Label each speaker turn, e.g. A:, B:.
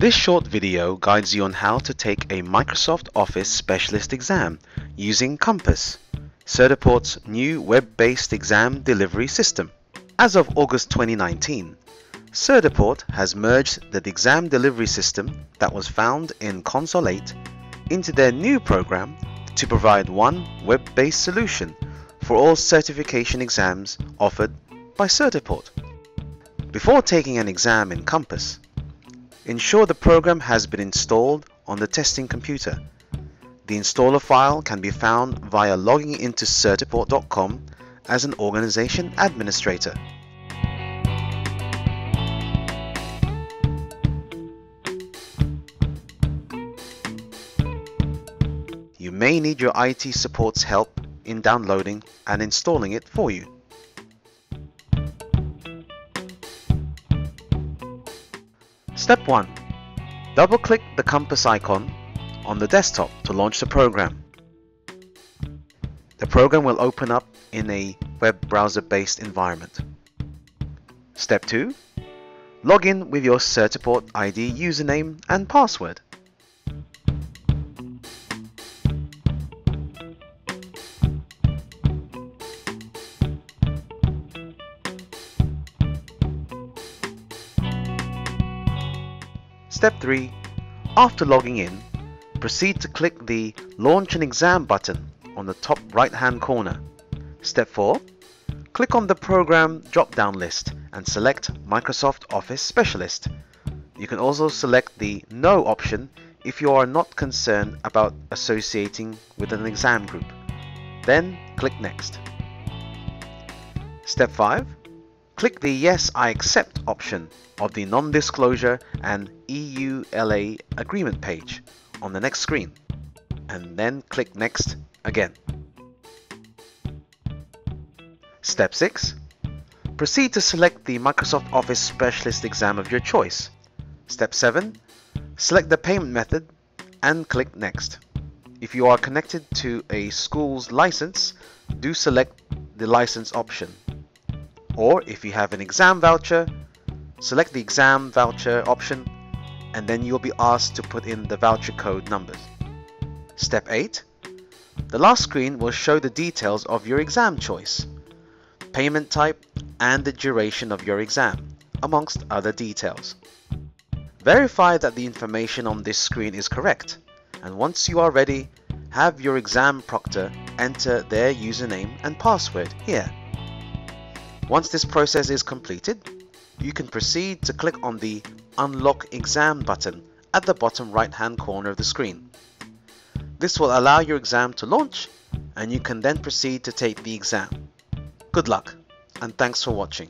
A: This short video guides you on how to take a Microsoft Office Specialist exam using Compass, Certiport's new web-based exam delivery system. As of August 2019, Certiport has merged the exam delivery system that was found in Console 8 into their new program to provide one web-based solution for all certification exams offered by Certiport. Before taking an exam in Compass, ensure the program has been installed on the testing computer. The installer file can be found via logging into Certiport.com as an organization administrator. You may need your IT support's help in downloading and installing it for you. Step 1. Double-click the compass icon on the desktop to launch the program. The program will open up in a web browser-based environment. Step 2. Log in with your Certiport ID username and password. Step 3. After logging in, proceed to click the Launch an Exam button on the top right hand corner. Step 4. Click on the Program drop-down list and select Microsoft Office Specialist. You can also select the No option if you are not concerned about associating with an exam group. Then click Next. Step 5. Click the Yes I accept option of the non-disclosure and EULA agreement page on the next screen and then click Next again. Step 6. Proceed to select the Microsoft Office Specialist exam of your choice. Step 7. Select the payment method and click Next. If you are connected to a school's license, do select the license option. Or if you have an exam voucher, select the exam voucher option and then you'll be asked to put in the voucher code numbers. Step 8. The last screen will show the details of your exam choice, payment type and the duration of your exam, amongst other details. Verify that the information on this screen is correct and once you are ready, have your exam proctor enter their username and password here. Once this process is completed, you can proceed to click on the Unlock Exam button at the bottom right hand corner of the screen. This will allow your exam to launch and you can then proceed to take the exam. Good luck and thanks for watching.